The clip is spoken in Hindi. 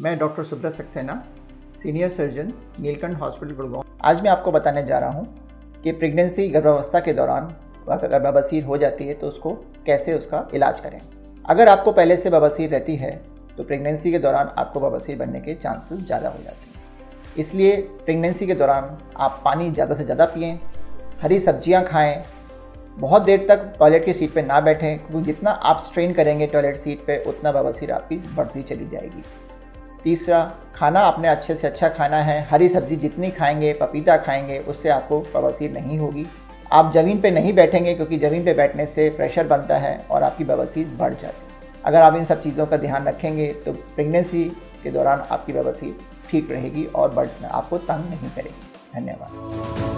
मैं doctor Subrat Saxena, senior surgeon, Neelkanth hospital, Gurgaon. आज मैं आपको बताने जा रहा हूँ कि प्रेगनेंसी गर्भावस्था के दौरान अगर बवासीर हो जाती है तो उसको कैसे उसका इलाज करें। अगर आपको पहले से बवासीर रहती है तो प्रेगनेंसी के दौरान आपको बवासीर बनने के चांसेस ज़्यादा हो जाते हैं। इसलिए प्रेगनेंसी के दौरान आप पानी ज़्यादा से ज़्यादा पिएँ, हरी सब्ज़ियाँ खाएँ, बहुत देर तक टॉयलेट की सीट पे ना बैठें, क्योंकि जितना आप स्ट्रेन करेंगे टॉयलेट सीट पे, उतना बवासीर आपकी बढ़ती चली जाएगी। तीसरा, खाना आपने अच्छे से अच्छा खाना है, हरी सब्ज़ी जितनी खाएँगे, पपीता खाएँगे, उससे आपको बवासीर नहीं होगी। आप ज़मीन पे नहीं बैठेंगे क्योंकि ज़मीन पे बैठने से प्रेशर बनता है और आपकी बवासीर बढ़ जाती है। अगर आप इन सब चीज़ों का ध्यान रखेंगे तो प्रेगनेंसी के दौरान आपकी बवासीर ठीक रहेगी और बढ़, आपको तंग नहीं करेगी। धन्यवाद।